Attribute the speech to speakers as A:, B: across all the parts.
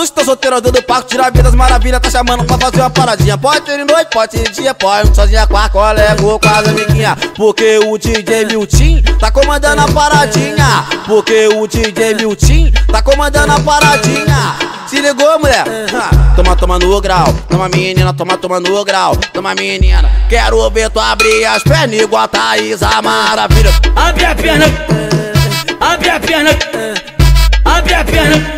A: Todos que estão solteiros do parque, tira a vida das maravilhas, tá chamando pra fazer uma paradinha. Pode ter noite, pode ter dia, pode sozinha com a colega ou com as amiguinhas. Porque o DJ Miltim tá comandando a paradinha. Porque o DJ Miltim tá comandando a paradinha. Se ligou, mulher? Toma, toma no grau. Toma, menina, toma, toma no grau. Toma, menina. Quero ver tu abrir as pernas igual a Thaís, a maravilha.
B: Abre a perna, abre a perna, abre a perna,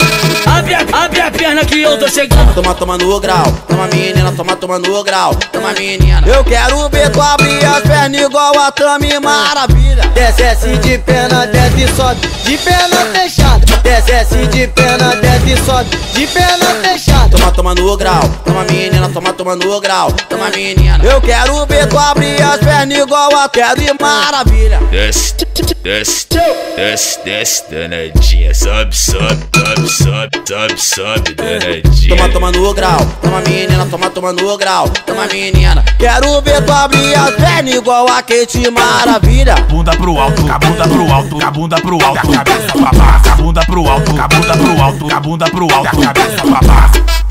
B: abre abre a perna que eu tô chegando.
A: Toma, toma no grau. Toma, menina, toma, toma no grau. Toma, menina. Eu quero ver tu abrir as pernas igual a Tami, maravilha.
C: Desce de perna, desce e sobe, de perna fechada. Desce assim de perna, desce e sobe, de perna fechada.
A: Toma, toma no grau. Toma, menina, toma, toma no grau. Toma, menina. Eu quero ver tu abrir as pernas igual a Tami, maravilha.
D: Desce, desce, desce, desce, danadinha. Sobe, sobe, sobe, sobe, sobe, sobe, danadinha.
A: Toma, toma no grau. Toma, menina, toma, toma no grau. Toma, menina. Quero ver tu abrir as pernas igual a Kate, maravilha.
E: Bunda pro alto, a bunda pro alto, a bunda pro alto, cabeça pra baixo, a bunda pro alto, a bunda pro alto, a bunda pro alto, cabeça pra baixo.